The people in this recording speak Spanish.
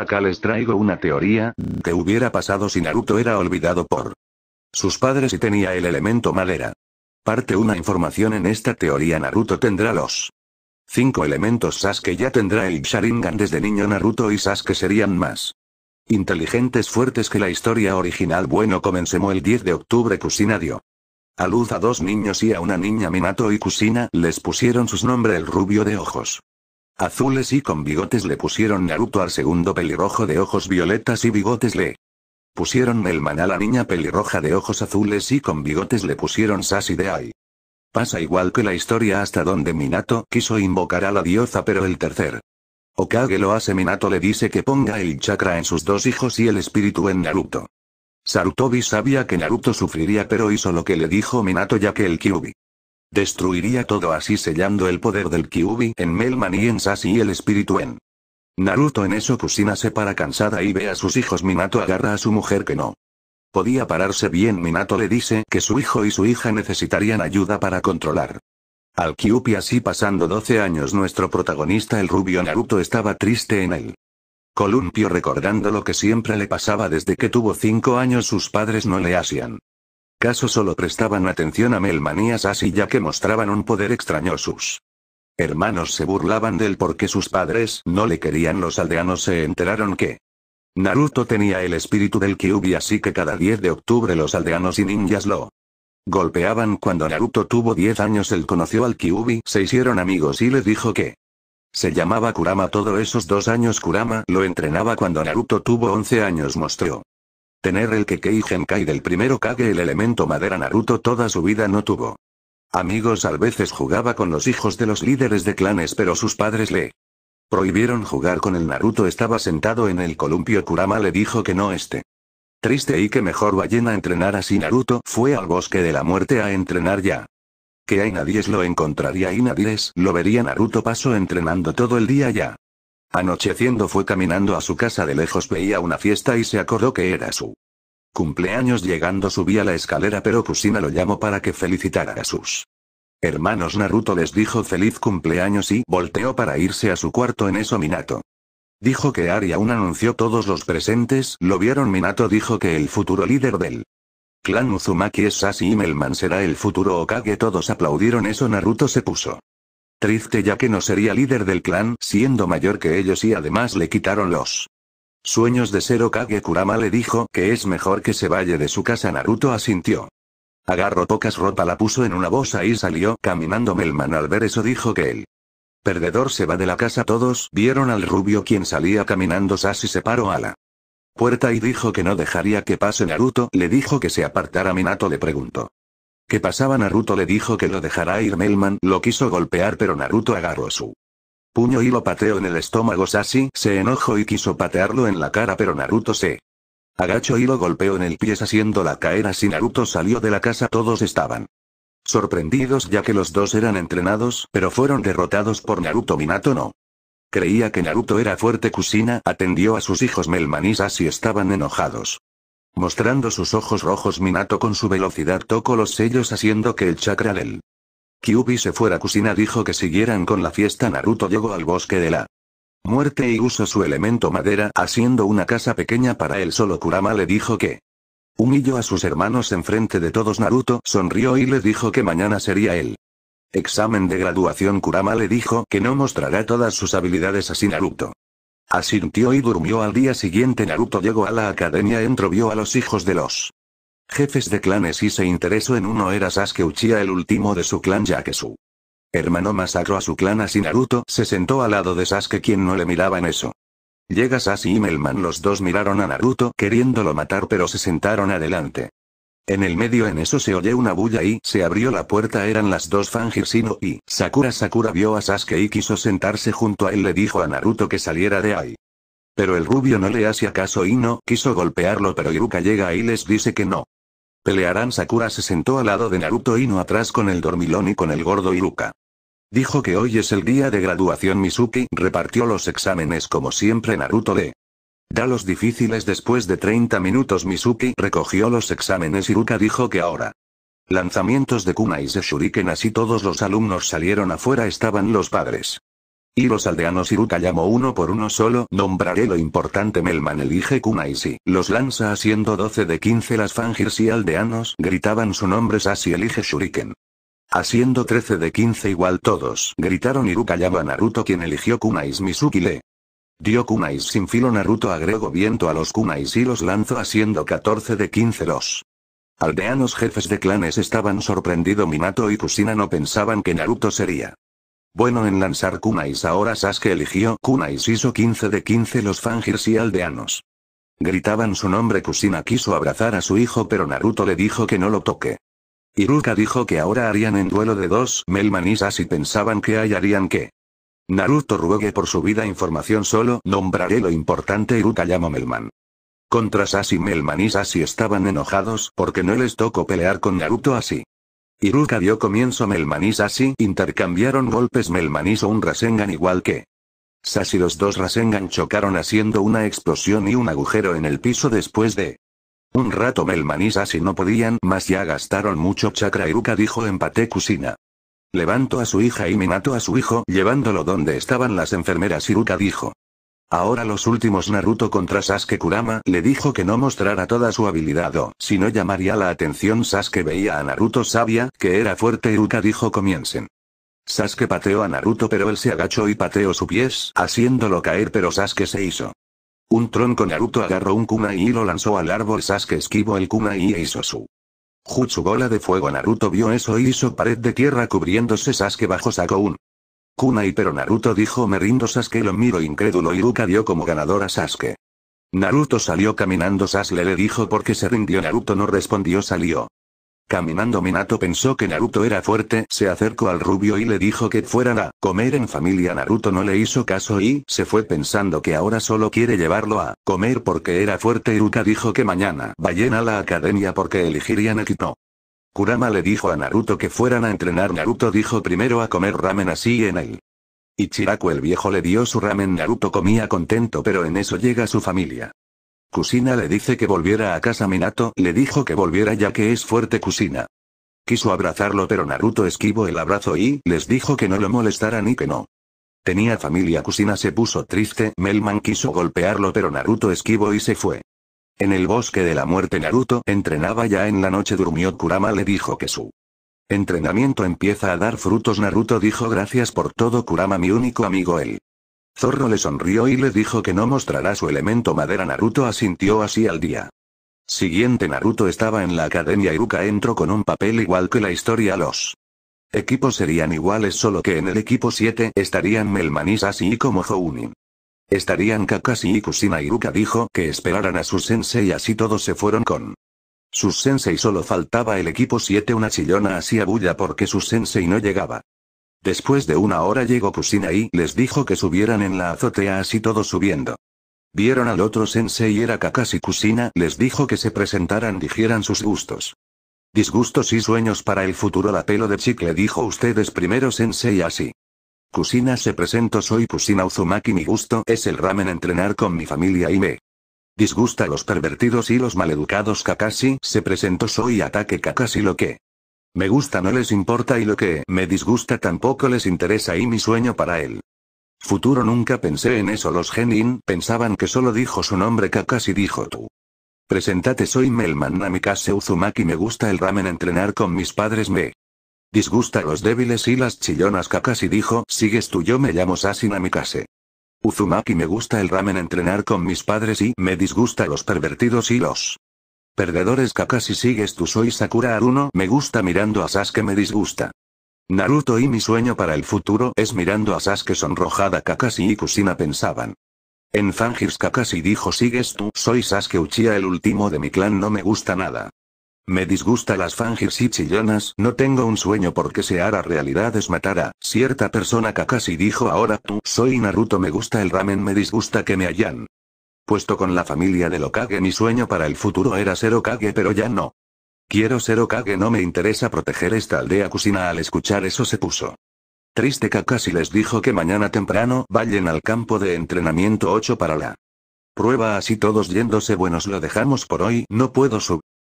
Acá les traigo una teoría, que hubiera pasado si Naruto era olvidado por sus padres y tenía el elemento madera. Parte una información en esta teoría Naruto tendrá los cinco elementos Sasuke ya tendrá el Sharingan desde niño Naruto y Sasuke serían más inteligentes fuertes que la historia original bueno comencemos el 10 de octubre Kusina dio a luz a dos niños y a una niña Minato y Kusina les pusieron sus nombres el rubio de ojos azules y con bigotes le pusieron Naruto al segundo pelirrojo de ojos violetas y bigotes le pusieron Melman a la niña pelirroja de ojos azules y con bigotes le pusieron Sashi de Ai. Pasa igual que la historia hasta donde Minato quiso invocar a la diosa pero el tercer Okage lo hace Minato le dice que ponga el chakra en sus dos hijos y el espíritu en Naruto. Sarutobi sabía que Naruto sufriría pero hizo lo que le dijo Minato ya que el Kyubi destruiría todo así sellando el poder del Kyubi en Melman y en Sashi y el espíritu en Naruto en eso Kusina se para cansada y ve a sus hijos Minato agarra a su mujer que no podía pararse bien Minato le dice que su hijo y su hija necesitarían ayuda para controlar al Kyubi así pasando 12 años nuestro protagonista el rubio Naruto estaba triste en él. Columpio recordando lo que siempre le pasaba desde que tuvo 5 años sus padres no le hacían. Caso solo prestaban atención a Melmanías así ya que mostraban un poder extraño sus hermanos. Se burlaban de él porque sus padres no le querían. Los aldeanos se enteraron que Naruto tenía el espíritu del Kyubi así que cada 10 de octubre los aldeanos y ninjas lo golpeaban. Cuando Naruto tuvo 10 años él conoció al Kyubi se hicieron amigos y le dijo que se llamaba Kurama. Todos esos dos años Kurama lo entrenaba. Cuando Naruto tuvo 11 años mostró tener el Kekei Genkai del primero Kage el elemento madera Naruto toda su vida no tuvo. Amigos a veces jugaba con los hijos de los líderes de clanes pero sus padres le prohibieron jugar con el Naruto. Estaba sentado en el columpio. Kurama le dijo que no esté triste y que mejor vayan a entrenar Naruto. Fue al bosque de la muerte a entrenar ya. Que hay nadie lo encontraría y nadie lo vería Naruto. Pasó entrenando todo el día ya. Anocheciendo fue caminando a su casa de lejos veía una fiesta y se acordó que era su cumpleaños llegando subía la escalera pero Kusina lo llamó para que felicitara a sus hermanos Naruto les dijo feliz cumpleaños y volteó para irse a su cuarto en eso Minato. Dijo que Ari aún anunció todos los presentes, lo vieron Minato dijo que el futuro líder del Clan Uzumaki es Sashi y Melman será el futuro Okage todos aplaudieron eso Naruto se puso. Triste ya que no sería líder del clan siendo mayor que ellos y además le quitaron los sueños de ser Okage Kurama le dijo que es mejor que se vaya de su casa Naruto asintió. Agarró pocas ropa la puso en una bolsa y salió caminando Melman al ver eso dijo que él perdedor se va de la casa todos vieron al rubio quien salía caminando Sashi se paró a la puerta y dijo que no dejaría que pase Naruto, le dijo que se apartara Minato le preguntó. ¿Qué pasaba Naruto le dijo que lo dejará ir Melman, lo quiso golpear pero Naruto agarró su puño y lo pateó en el estómago Sashi se enojó y quiso patearlo en la cara pero Naruto se agachó y lo golpeó en el pie haciéndola caer así Naruto salió de la casa todos estaban sorprendidos ya que los dos eran entrenados, pero fueron derrotados por Naruto Minato no. Creía que Naruto era fuerte Kusina atendió a sus hijos Melman y Sashi estaban enojados. Mostrando sus ojos rojos Minato con su velocidad tocó los sellos haciendo que el chakra del Kyubi se fuera Kusina dijo que siguieran con la fiesta. Naruto llegó al bosque de la muerte y usó su elemento madera haciendo una casa pequeña para él solo. Kurama le dijo que humilló a sus hermanos en frente de todos. Naruto sonrió y le dijo que mañana sería él Examen de graduación. Kurama le dijo que no mostrará todas sus habilidades así Naruto. Asintió y durmió al día siguiente Naruto llegó a la academia entró vio a los hijos de los jefes de clanes y se interesó en uno era Sasuke Uchiha el último de su clan ya que su hermano masacró a su clan así Naruto se sentó al lado de Sasuke quien no le miraba en eso. Llega Sasuke y Melman los dos miraron a Naruto queriéndolo matar pero se sentaron adelante. En el medio en eso se oye una bulla y se abrió la puerta eran las dos Fanjisino y Sakura Sakura vio a Sasuke y quiso sentarse junto a él le dijo a Naruto que saliera de ahí. Pero el rubio no le hacía caso y no quiso golpearlo pero Iruka llega y les dice que no. Pelearán Sakura se sentó al lado de Naruto y no atrás con el dormilón y con el gordo Iruka. Dijo que hoy es el día de graduación Mizuki repartió los exámenes como siempre Naruto le Da los difíciles después de 30 minutos Mizuki recogió los exámenes y Ruka dijo que ahora. Lanzamientos de kunais de shuriken así todos los alumnos salieron afuera estaban los padres. Y los aldeanos Iruka llamó uno por uno solo, nombraré lo importante Melman elige Kunai si los lanza haciendo 12 de 15 las Fangirs y aldeanos gritaban su nombre Sasi elige Shuriken. Haciendo 13 de 15 igual todos gritaron Iruka llama a Naruto quien eligió Kunais Mizuki le. Dio Kunais sin filo Naruto agregó viento a los Kunais y los lanzó haciendo 14 de 15 los. Aldeanos jefes de clanes estaban sorprendido Minato y Kusina no pensaban que Naruto sería. Bueno en lanzar kunais ahora Sasuke eligió kunais hizo 15 de 15 los fangirs y aldeanos. Gritaban su nombre Kusina quiso abrazar a su hijo pero Naruto le dijo que no lo toque. Iruka dijo que ahora harían en duelo de dos Melman y pensaban que hallarían que. Naruto ruegue por su vida información solo nombraré lo importante Iruka llamó Melman. Contra Sasi Melman y Sasi estaban enojados porque no les tocó pelear con Naruto así. Iruka dio comienzo Melman y Sasi intercambiaron golpes Melman hizo un Rasengan igual que. Sasi los dos Rasengan chocaron haciendo una explosión y un agujero en el piso después de un rato Melman y Sasi no podían más ya gastaron mucho chakra Iruka dijo empate Kusina. Levanto a su hija y me mato a su hijo llevándolo donde estaban las enfermeras Iruka dijo. Ahora los últimos Naruto contra Sasuke Kurama le dijo que no mostrara toda su habilidad o, si no llamaría la atención Sasuke veía a Naruto sabia, que era fuerte Iruka dijo comiencen. Sasuke pateó a Naruto pero él se agachó y pateó su pies, haciéndolo caer pero Sasuke se hizo. Un tronco Naruto agarró un kunai y lo lanzó al árbol Sasuke esquivó el kunai y hizo su jutsu bola de fuego Naruto vio eso y hizo pared de tierra cubriéndose Sasuke bajo sacó un kunai pero Naruto dijo me rindo Sasuke lo miro incrédulo Iruka dio como ganador a Sasuke. Naruto salió caminando Sasuke le dijo porque se rindió Naruto no respondió salió. Caminando Minato pensó que Naruto era fuerte, se acercó al rubio y le dijo que fueran a comer en familia. Naruto no le hizo caso y se fue pensando que ahora solo quiere llevarlo a comer porque era fuerte. Iruka dijo que mañana vayan a la academia porque elegirían equipo. Kurama le dijo a Naruto que fueran a entrenar. Naruto dijo primero a comer ramen así en él. Ichiraku el viejo le dio su ramen. Naruto comía contento pero en eso llega su familia. Kusina le dice que volviera a casa Minato le dijo que volviera ya que es fuerte Kusina. Quiso abrazarlo pero Naruto esquivó el abrazo y les dijo que no lo molestaran y que no. Tenía familia Kusina se puso triste, Melman quiso golpearlo pero Naruto esquivó y se fue. En el bosque de la muerte Naruto entrenaba ya en la noche durmió Kurama le dijo que su entrenamiento empieza a dar frutos Naruto dijo gracias por todo Kurama mi único amigo él. Zorro le sonrió y le dijo que no mostrará su elemento madera Naruto asintió así al día. Siguiente Naruto estaba en la academia Iruka entró con un papel igual que la historia los equipos serían iguales solo que en el equipo 7 estarían Melman Sashi como Jounin. Estarían Kakashi y Kusina Iruka dijo que esperaran a su sensei así todos se fueron con su sensei solo faltaba el equipo 7 una chillona hacía bulla porque su sensei no llegaba. Después de una hora llegó Kusina y les dijo que subieran en la azotea así todos subiendo. Vieron al otro sensei era Kakashi Kusina, les dijo que se presentaran dijeran sus gustos. Disgustos y sueños para el futuro la pelo de chicle dijo ustedes primero sensei así. Kusina se presentó soy Kusina Uzumaki mi gusto es el ramen entrenar con mi familia y me disgusta los pervertidos y los maleducados Kakashi se presentó soy ataque Kakashi lo que me gusta no les importa y lo que me disgusta tampoco les interesa y mi sueño para él. Futuro nunca pensé en eso los genin pensaban que solo dijo su nombre Kakashi dijo tú. Presentate soy Melman Namikaze Uzumaki me gusta el ramen entrenar con mis padres me. Disgusta los débiles y las chillonas Kakashi dijo sigues tú yo me llamo Sashi Namikaze. Uzumaki me gusta el ramen entrenar con mis padres y me disgusta los pervertidos y los Perdedores Kakashi sigues tú soy Sakura Aruno me gusta mirando a Sasuke me disgusta. Naruto y mi sueño para el futuro es mirando a Sasuke sonrojada Kakashi y Kusina pensaban. En Fangirs Kakashi dijo sigues tú soy Sasuke Uchiha el último de mi clan no me gusta nada. Me disgusta las Fangirs y chillonas no tengo un sueño porque se hará realidad es matar a cierta persona Kakashi dijo ahora tú soy Naruto me gusta el ramen me disgusta que me hayan puesto con la familia de Okage mi sueño para el futuro era ser Okage pero ya no. Quiero ser Okage no me interesa proteger esta aldea Kusina al escuchar eso se puso. Triste Kakashi les dijo que mañana temprano vayan al campo de entrenamiento 8 para la prueba así todos yéndose buenos lo dejamos por hoy no puedo sub